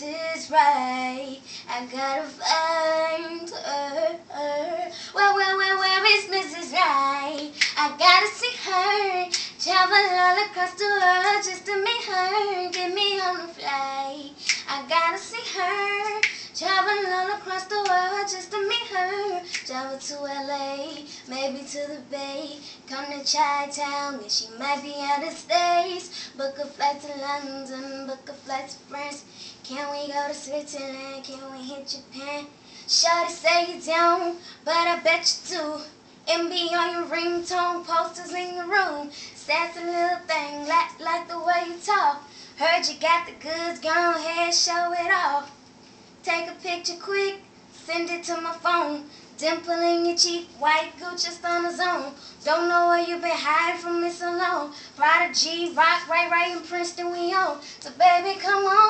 Mrs. Right? I gotta find her. Where, where, where, where is Mrs. Right? I gotta see her. Travel all across the world just to meet her. Get me on the flight. I gotta see her. Travel all across the world just to meet her. Travel to LA, maybe to the Bay. Come to Chi-Town, yeah, she might be out of states. Book a flight to London, book a flight to France. Can we go to Switzerland? Can we hit Japan? Shawty say you don't, but I bet you do. And be on your ringtone posters in the room. Sassy little thing, like, like the way you talk. Heard you got the goods, go ahead, show it off. Take a picture quick, send it to my phone. Dimple in your cheek, white Gucci just on the zone. Don't know where you been hiding from me so long. Prodigy, Roc, right, right in Princeton we own. So baby, come on,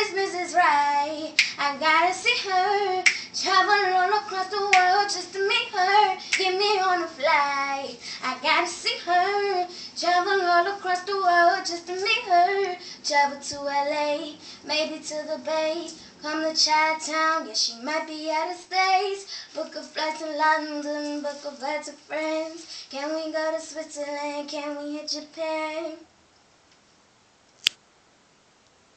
is Mrs. Right? I gotta see her. Travel all across the world just to meet her. Get me on a flight. I gotta see her. Travel all across the world just to meet her. Travel to LA, maybe to the Bay. Come to Chi-Town, yeah, she might be out of states. Book a flight to London, book a flight to France. Can we go to Switzerland? Can we hit Japan?